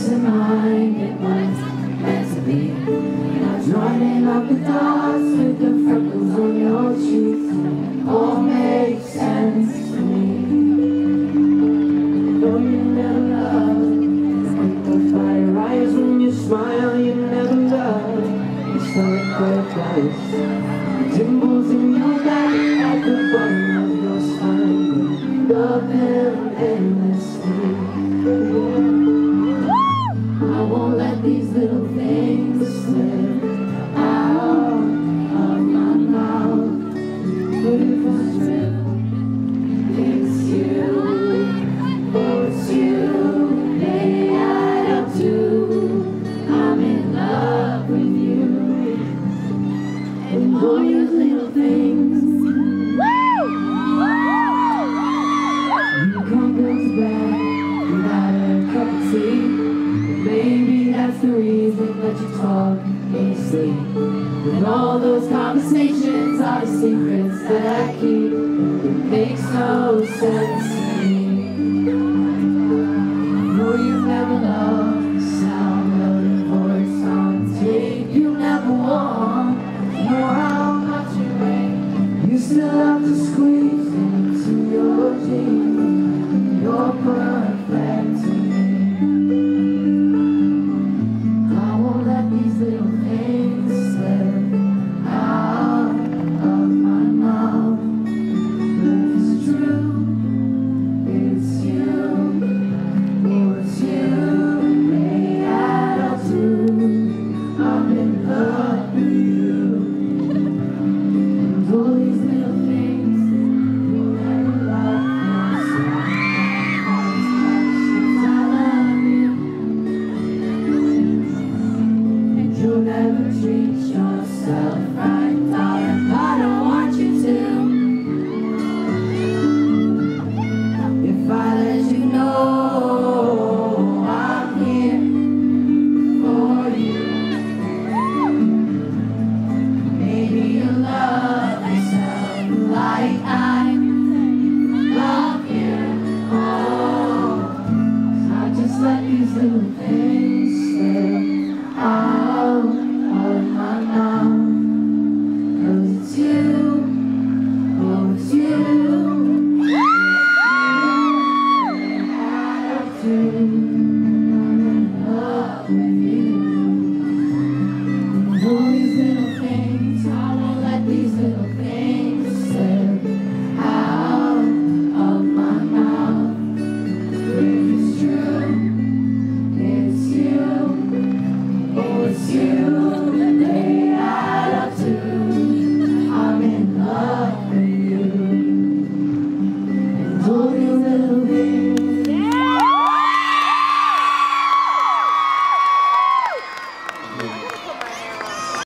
hearts and mind it was meant to be. Now joining up the dots with the freckles on your cheeks all makes sense to me. Though you never love, when the fire rises when you smile, you never love. You sacrifice dimples in your back at the bottom of your spine. Love him endlessly. Little things. You come goes back without a cup of tea. Maybe that's the reason that you talk in your sleep. And all those conversations are secrets that I keep. Makes no sense still have to squeeze into your jeans. Your pride. slightly zoo.